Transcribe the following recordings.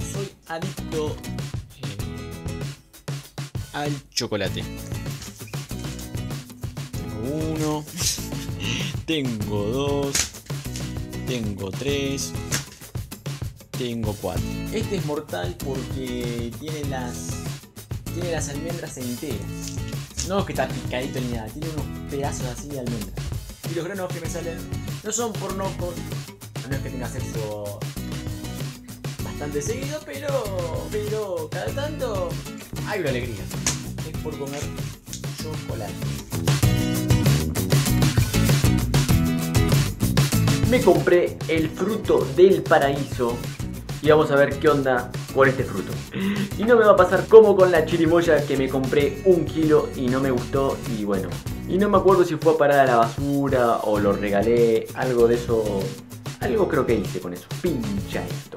soy adicto eh, al chocolate. Tengo uno, tengo dos, tengo tres, tengo cuatro. Este es mortal porque tiene las tiene las almendras enteras. No es que está picadito ni nada, tiene unos pedazos así de almendras. Y los granos que me salen no son por no no es que tenga sexo bastante seguido, pero, pero cada tanto hay una alegría. Es por comer chocolate. Me compré el fruto del paraíso y vamos a ver qué onda con este fruto. Y no me va a pasar como con la chirimoya que me compré un kilo y no me gustó y bueno. Y no me acuerdo si fue a parar a la basura o lo regalé, algo de eso. Algo creo que hice con eso. Pincha esto.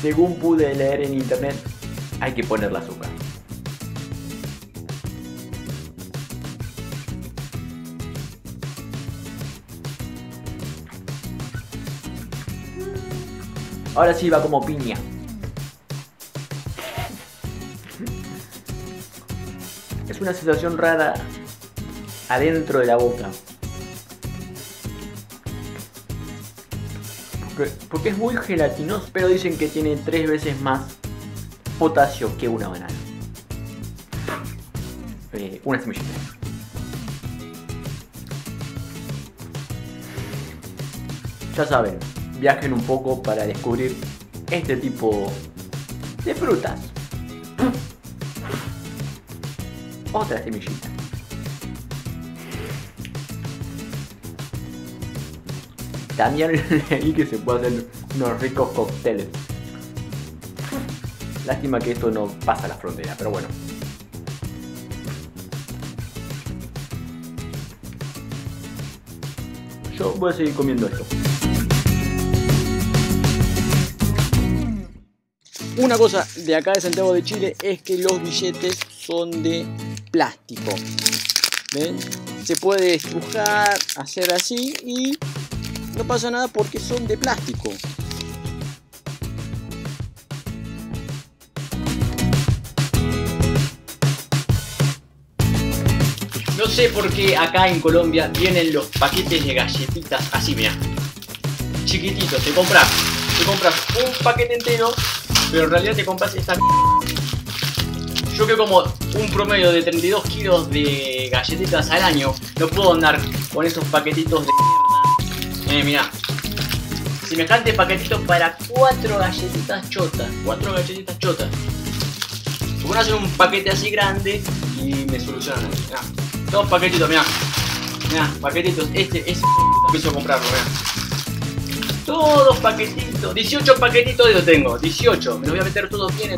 Según pude leer en internet, hay que poner la azúcar. Ahora sí va como piña. Es una sensación rara adentro de la boca. Porque es muy gelatinoso, pero dicen que tiene tres veces más potasio que una banana. Eh, una semillita. Ya saben, viajen un poco para descubrir este tipo de frutas. Otra semillita. También leí que se puede hacer unos ricos cócteles. Lástima que esto no pasa la frontera, pero bueno. Yo voy a seguir comiendo esto. Una cosa de acá de Santiago de Chile es que los billetes son de plástico. ¿Ven? Se puede dibujar, hacer así y no pasa nada porque son de plástico. No sé por qué acá en Colombia vienen los paquetes de galletitas así, mira. Chiquititos, te compras, te compras un paquete entero, pero en realidad te compras esta yo que como un promedio de 32 kilos de galletitas al año, no puedo andar con esos paquetitos de eh, mira. Semejante paquetito para cuatro galletitas chotas. Cuatro galletitas chotas. a hacer un paquete así grande y me solucionan. Mirá. Dos paquetitos, mira. Mira, paquetitos. Este es a comprarlo, mira. Todos paquetitos. 18 paquetitos yo tengo. 18. Me los voy a meter todos bien.